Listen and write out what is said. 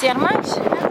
ser mais.